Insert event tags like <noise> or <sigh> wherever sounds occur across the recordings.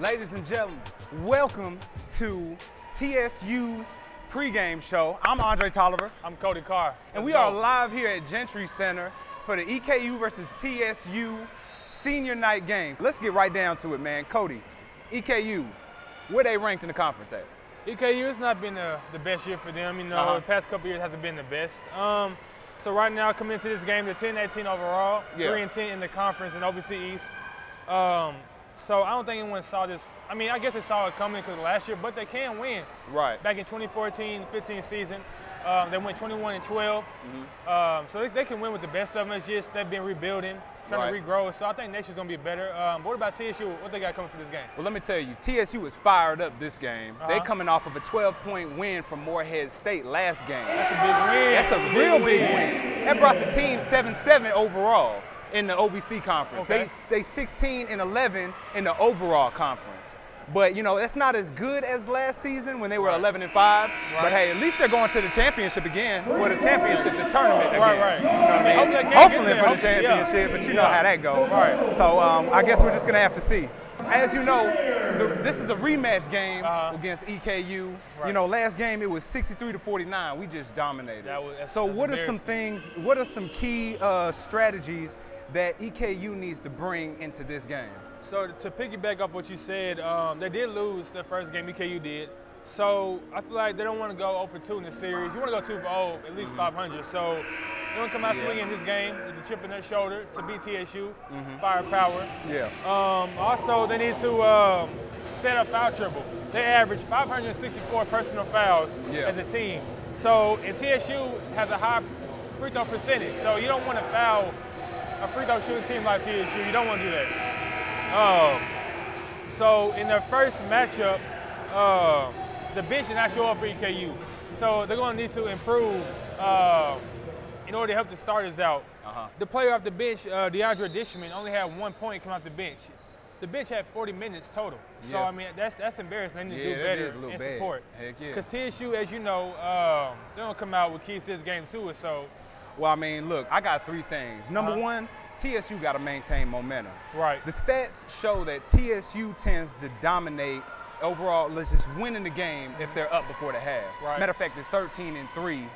Ladies and gentlemen, welcome to TSU's pregame show. I'm Andre Toliver. I'm Kody Carr. And Let's we go. are live here at Gentry Center for the EKU versus TSU senior night game. Let's get right down to it, man. Kody, EKU, where they ranked in the conference at? EKU it's not been the, the best year for them. You know, Uh-huh. the past couple years hasn't been the best. Um, so right now, coming into this game, they're 10-18 overall, Yeah. 3 and 10 in the conference and OVC East. Um, so I don't think anyone saw this. I mean, I guess they saw it coming because last year, but they can win. Right. Back in 2014-15 season, um, they went 21 and 12. Mm-hmm. Um, so they, they can win with the best of them. It's just they've been rebuilding, trying Right. to regrow. So I think next year's gonna be better. Um, what about TSU? What they got coming for this game? Well, let me tell you, TSU is fired up this game. They Uh-huh. coming off of a 12-point win from Morehead State last game. That's a big win. That's a real big win. That brought the team 7-7 overall in the OVC conference. Okay. They they 16 and 11 in the overall conference. But you know that's not as good as last season when they were Right. 11 and 5. But hey, at least they're going to the championship again. Well, the championship, the tournament again. Right, right. You know what I mean? Hopefully Hopefully for the Hopefully, yeah. championship, but you know Yeah. how that goes. Right. So um, I guess we're just gonna have to see. As you know, the, this is the rematch game Uh-huh. against EKU. Right. You know, last game it was 63 to 49. We just dominated. That was- that's- so that's what are some things? What are some key uh, strategies that EKU needs to bring into this game? So to piggyback off what you said, um, they did lose the first game. EKU did. So I feel like they don't want to go 0 for 2 in the series. You want to go 2 for 0, at least 500. So they want to come out Yeah. swinging this game with the chip in their shoulder to beat TSU, Mm-hmm. firepower. Yeah. Um, also, they need to um, set up foul triple. They average 564 personal fouls Yeah. as a team. So, and TSU has a high free throw percentage. So you don't want to foul a free throw shooting team like TSU. You don't want to do that. Um, so in their first matchup, uh, the bench did not show up for EKU. So they're going to need to improve uh, in order to help the starters out. Uh-huh. The player off the bench, uh, DeAndre Dishman, only had one point come off the bench. The bench had 40 minutes total. So Yeah. I mean, that's that's embarrassing. They need to Yeah, do better is a in bad. support. Heck yeah. Because TSU, as you know, um, they don't come out with keys to this game too. So Well, I mean, look, I got three things. Number Uh-huh. one, TSU got to maintain momentum. right, The stats show that TSU tends to dominate overall, let's just winning the game if they're up before the half. Right. Matter of fact, they're 13 and 3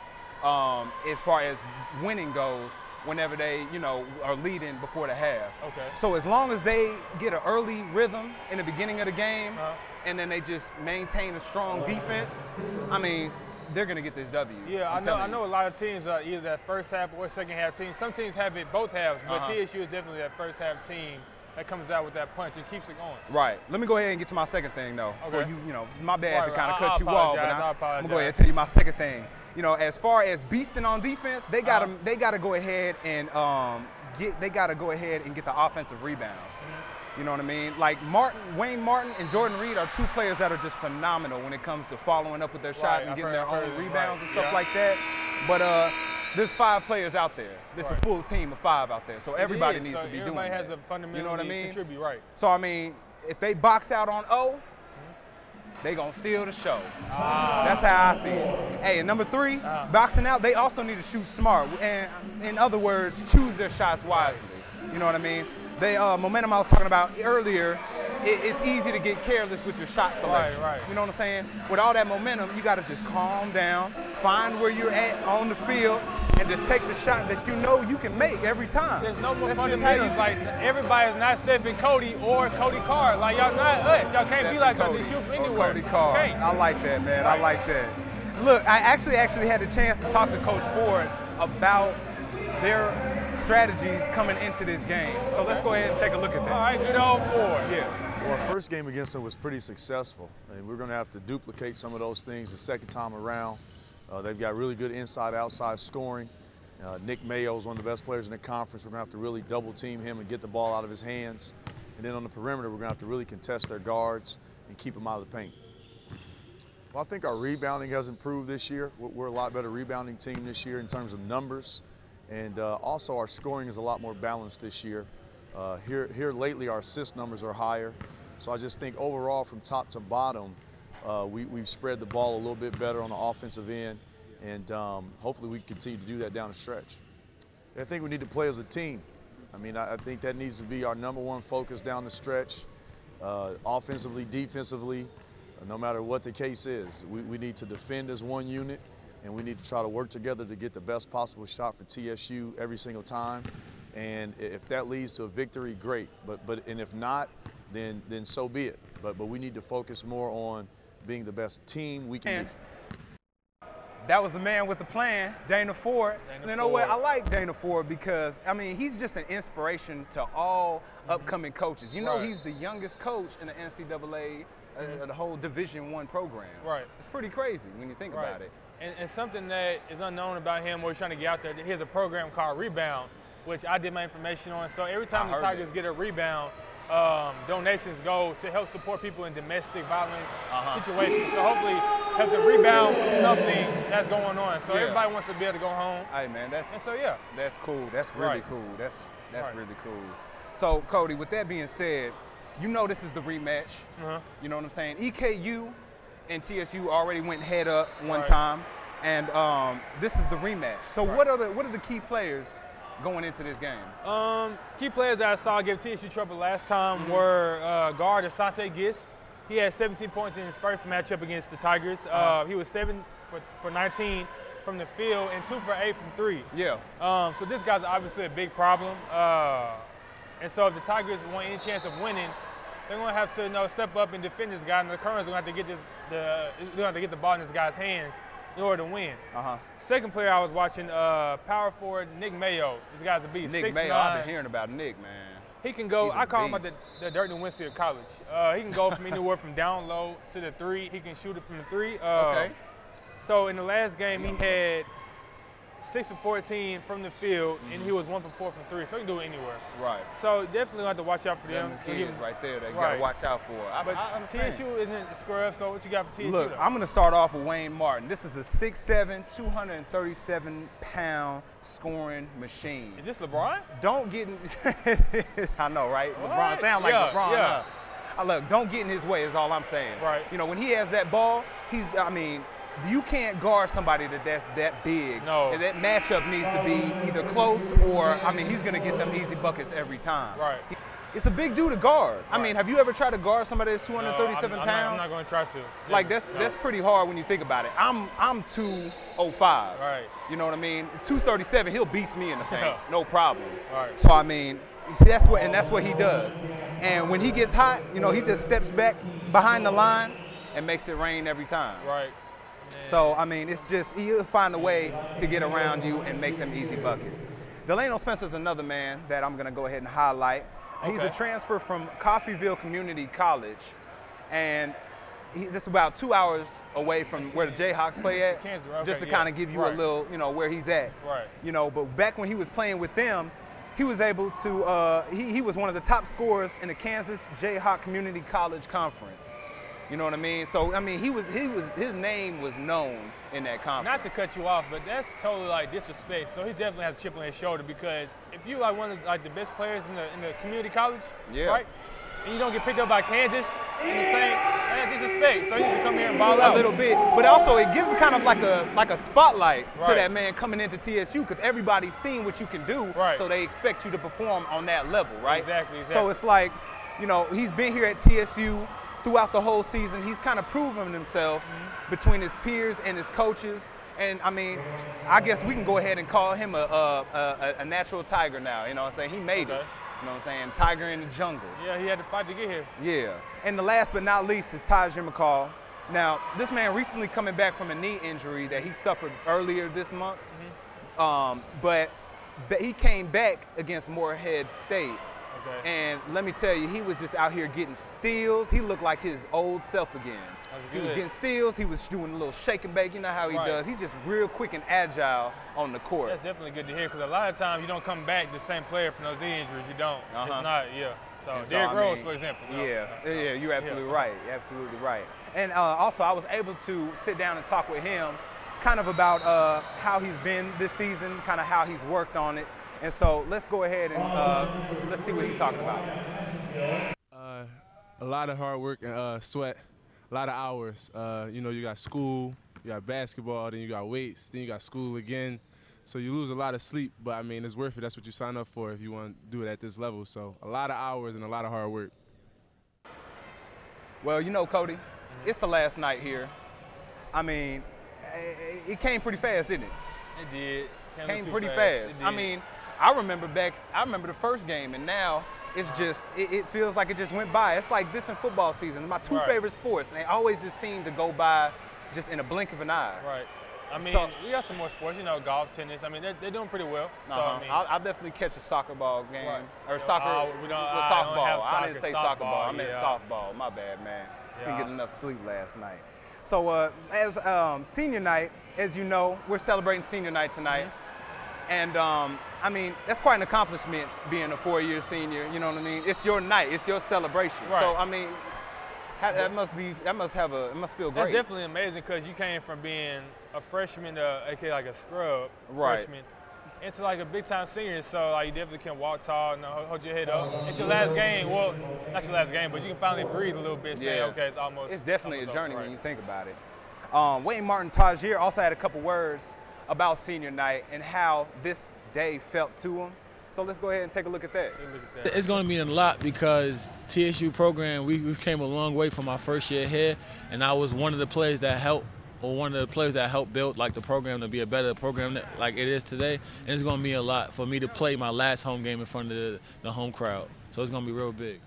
um, as far as winning goes whenever they, you know, are leading before the half. Okay. So as long as they get an early rhythm in the beginning of the game Uh-huh. and then they just maintain a strong defense, I mean, they're going to get this W. Yeah, I'm I know. I you. know a lot of teams are either that first half or second half team. Some teams have it both halves, but Uh-huh. TSU is definitely that first half team that comes out with that punch and keeps it going. Right. Let me go ahead and get to my second thing, though. Okay. you, you know, my bad Right, to kind of I- cut I you off, but. I I, am gonna go ahead and tell you my second thing. You know, as far as beasting on defense, they gotta Uh-huh. they gotta go ahead and um, get they gotta go ahead and get the offensive rebounds. Mm-hmm. You know what I mean? Like Martin, Wayne Martin, and Jordan Reed are two players that are just phenomenal when it comes to following up with their shot Right, and I've getting heard- their own rebounds right, and stuff yeah. like that. But uh, there's five players out there. There's Right. a full team of five out there, so everybody needs so to be everybody doing has that. a fundamental You know what I mean? contribute, right? So I mean, if they box out on O, they gonna steal the show. That's how I feel. Hey, and number three, Ah. boxing out, they also need to shoot smart. And in other words, choose their shots wisely. You know what I mean? They uh, momentum I was talking about earlier. It, it's easy to get careless with your shot selection. right. You know what I'm saying? With all that momentum, you got to just calm down, find where you're at on the field, and just take the shot that you know you can make every time. There's no more That's just how fundamentals. you- Like everybody's not Stephen Curry or Kody Carr. Like y'all not us. Y'all can't be like us Kody and shoot from or anywhere. Kody Carr. Can't. I like that, man. I Right. like that. Look, I actually actually had the chance to talk to Coach Ford about their strategies coming into this game. So let's go ahead and take a look at that. right, good old Ford. Yeah. Well, our first game against them was pretty successful, and we're going to have to duplicate some of those things the second time around. Uh, they've got really good inside-outside scoring. Uh, Nick Mayo is one of the best players in the conference. We're going to have to really double team him and get the ball out of his hands. And then on the perimeter, we're going to have to really contest their guards and keep them out of the paint. Well, I think our rebounding has improved this year. We're a lot better rebounding team this year in terms of numbers. And uh, also our scoring is a lot more balanced this year. Uh, here, here lately, our assist numbers are higher. So I just think overall, from top to bottom, uh, we, we've spread the ball a little bit better on the offensive end. And um, hopefully we continue to do that down the stretch. I think we need to play as a team. I mean, I, I think that needs to be our number one focus down the stretch. uh, offensively, defensively, uh, no matter what the case is. We, we need to defend as one unit, and we need to try to work together to get the best possible shot for TSU every single time. And if that leads to a victory, great. But but and if not, then then so be it. But but we need to focus more on being the best team we can be. That was the man with the plan, Dana Ford. Dana you know what? I like Dana Ford because I mean he's just an inspiration to all upcoming coaches. You know, Right. he's the youngest coach in the NCAA, uh, the whole Division One program. Right. It's pretty crazy when you think about it. And, and something that is unknown about him, or he's trying to get out there, he has a program called Rebound, which I did my information on. So every time I the Tigers that. get a rebound, um, donations go to help support people in domestic violence Uh-huh. situations. So hopefully help them rebound from something that's going on. So Yeah. everybody wants to be able to go home. Hey man, that's And so yeah, That's cool. That's really Right. cool. That's that's Right. really cool. So Kody, with that being said, you know this is the rematch. uh-huh. You know what I'm saying? EKU and TSU already went head up one Right. time, and um, this is the rematch. So what are the what are the key players going into this game? Um, key players that I saw give TSU trouble last time Mm-hmm. were uh, guard Asante Gist. He had 17 points in his first matchup against the Tigers. uh Uh-huh. he was seven for, for 19 from the field and two for eight from three. Yeah. Um, so this guy's obviously a big problem. Uh, and so if the Tigers want any chance of winning, they're gonna have to you know, step up and defend this guy. And the Colonels have to get this the they're gonna have to get the ball in this guy's hands in order to win. Uh huh. Second player I was watching, uh, power forward Nick Mayo. This guy's a beast. Nick 6'9". Mayo. I've been hearing about Nick, man. He can go. I call him like the, beast. the Dirk Nowitzki of college. Uh, he can go from anywhere from down low to the three. He can shoot it from the three. Uh, Okay. So in the last game, he had six for 14 from the field, and he was one for four from three. So he can do it anywhere. Right. So definitely have to watch out for Them them. the So kids them- right there that you Right. gotta watch out for. I, But I understand. TSU isn't scrub. So what you got for TSU? Look, though? I'm going to start off with Wayne Martin. This is a 6'7", 237 pound scoring machine. Is this LeBron? Don't get in. <laughs> I know, right? What? LeBron sound like Yeah, LeBron. yeah. huh? Uh, look, don't get in his way. Is all I'm saying. Right. You know, when he has that ball, he's. I mean, you can't guard somebody that that's that big. No. And that matchup needs to be either close or I mean, he's gonna get them easy buckets every time. Right. It's a big dude to guard. I mean, have you ever tried to guard somebody that's No, 237 I'm, I'm pounds? Not, I'm not going to try to. like that's No. that's pretty hard when you think about it. I'm I'm 205. Right. You know what I mean? 237, he'll beat me in the paint. Yeah. No problem. Right. So I mean, see, that's what and that's what he does. And when he gets hot, you know, he just steps back behind the line and makes it rain every time. Right. So I mean, it's just he'll find a way to get around you and make them easy buckets. Delano Spencer's another man that I'm gonna go ahead and highlight. He's a transfer from Coffeyville Community College, and he, this is about two hours away from where the Jayhawks play at. Kansas, right, just to yeah, kind of give you right. a little, you know, where he's at. Right. You know, but back when he was playing with them, he was able to. Uh, he, he was one of the top scorers in the Kansas Jayhawk Community College Conference. You know what I mean? So I mean, he was he was his name was known in that conference. Not to cut you off, but that's totally like disrespect. So he definitely has a chip on his shoulder because if you like one of like the best players in the in the community college, Yeah. right? And you don't get picked up by Kansas in the same, that's disrespect. So he to come here and ball out a little bit, but also it gives kind of like a like a spotlight to that man coming into TSU because everybody's seen what you can do, Right. so they expect you to perform on that level, right? Exactly, exactly. So it's like, you know, he's been here at TSU throughout the whole season. He's kind of proven himself Mm-hmm. between his peers and his coaches. And I mean, I guess we can go ahead and call him a, a, a, a natural tiger now. You know what I'm saying? He made it. You know what I'm saying? Tiger in the jungle. Yeah, he had to fight to get here. Yeah. And the last but not least is Tahjere McCall. Now, this man recently coming back from a knee injury that he suffered earlier this month. Um, but, but he came back against Morehead State. Okay. And let me tell you, he was just out here getting steals. He looked like his old self again. He was getting steals. He was doing a little shake and bake. You know how he Right. does. He's just real quick and agile on the court. That's definitely good to hear because a lot of times you don't come back the same player from those knee injuries. You don't. Uh-huh. It's not. Yeah. So And Derrick Rose, mean, for example. no. Yeah, No. yeah, you're absolutely Yeah. right. You're absolutely right. And uh, also, I was able to sit down and talk with him, kind of about uh, how he's been this season, kind of how he's worked on it. And so let's go ahead and uh, let's see what he's talking about. Uh, a lot of hard work and uh, sweat, a lot of hours. Uh, you know, you got school, you got basketball, then you got weights, then you got school again. So you lose a lot of sleep, but I mean, it's worth it. That's what you sign up for if you want to do it at this level. So a lot of hours and a lot of hard work. Well, you know, Kody, it's the last night here. I mean, it came pretty fast, didn't it? It did. Came too pretty fast. fast. I mean, I remember back. I remember the first game, and now it's just. It, it feels like it just went by. It's like this in football season. My two Right. favorite sports, and they always just seem to go by, just in a blink of an eye. right. I mean, So- we got some more sports. You know, golf, tennis. I mean, they're, they're doing pretty well. So, Uh-huh. I mean, I'll, I'll definitely catch a soccer ball game Right. or Yeah, soccer. uh, we don't- I softball. don't have I didn't soccer, say soccer ball. I meant yeah. softball. My bad, man. Didn't get enough sleep last night. So uh, as um, senior night, as you know, we're celebrating senior night tonight. Mm-hmm. And um, I mean, that's quite an accomplishment being a four-year senior. You know what I mean? It's your night. It's your celebration. So I mean, that must be. That must have a. It must feel That's great. definitely amazing because you came from being a freshman to aka like a scrub Right. freshman into like a big time senior. So like you definitely can walk tall and uh, hold your head up. It's your last game. Well, not your last game, but you can finally breathe a little bit. Say, Yeah. okay, it's almost. It's definitely a journey over, when you think about it. Um, Wayne Martin Tahjere also had a couple words about senior night and how this day felt to him. So let's go ahead and take a look at that. Good look at that. It's going to mean a lot because TSU program, we, we came a long way from our first year here, and I was one of the players that helped, or one of the players that helped build like the program to be a better program that, like it is today. And it's going to mean a lot for me to play my last home game in front of the, the home crowd. So it's going to be real big.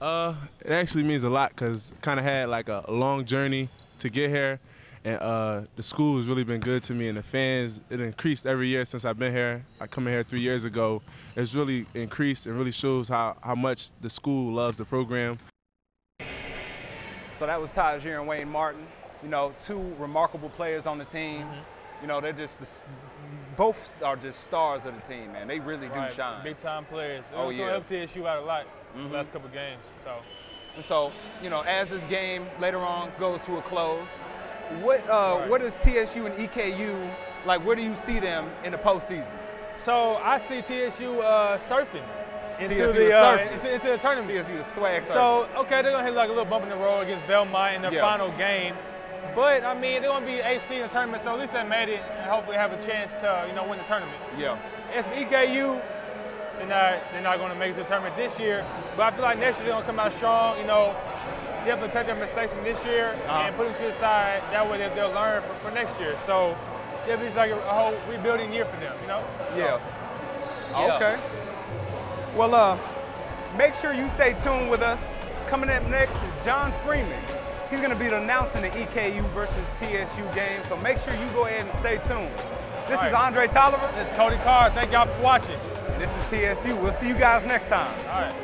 Uh, it actually means a lot because kind of had like a long journey to get here, and uh, the school has really been good to me, and the fans it increased every year since I've been here. I come in here three years ago. It's really increased and really shows how how much the school loves the program. So that was Tahjere and Wayne Martin. You know, two remarkable players on the team. You know, they're just the, both are just stars of the team, man. They really do shine. Big time players. It Oh, also yeah. helped TSU out a lot Mhm. the last couple games. So And so, you know, as this game later on goes to a close, what uh, Right. what is TSU and EKU like? Where do you see them in the postseason? So I see TSU uh, surfing into TSU the uh, into, into the tournament. TSU is swag. So okay, they're gonna hit like a little bump in the road against Belmont in their Yeah. final game. But I mean, they're gonna be AC in the tournament, so at least they made it and hopefully have a chance to you know win the tournament. yeah, As for EKU, they're not they're not gonna make the tournament this year. But I feel like next year they're gonna come out strong. You know, definitely take their mistakes from this year Uh-huh. and put them to the side. That way they'll, they'll learn for, for next year. So yeah, it's like a, whole rebuilding year for them. You know. yeah. Yeah. Okay. Well, uh, make sure you stay tuned with us. Coming up next is John Freeman. He's going to be announcing the EKU versus TSU game, so make sure you go ahead and stay tuned. This All is. Andre Toliver. This is Kody Carr. Thank y'all for watching. This is TSU. We'll see you guys next time. All right.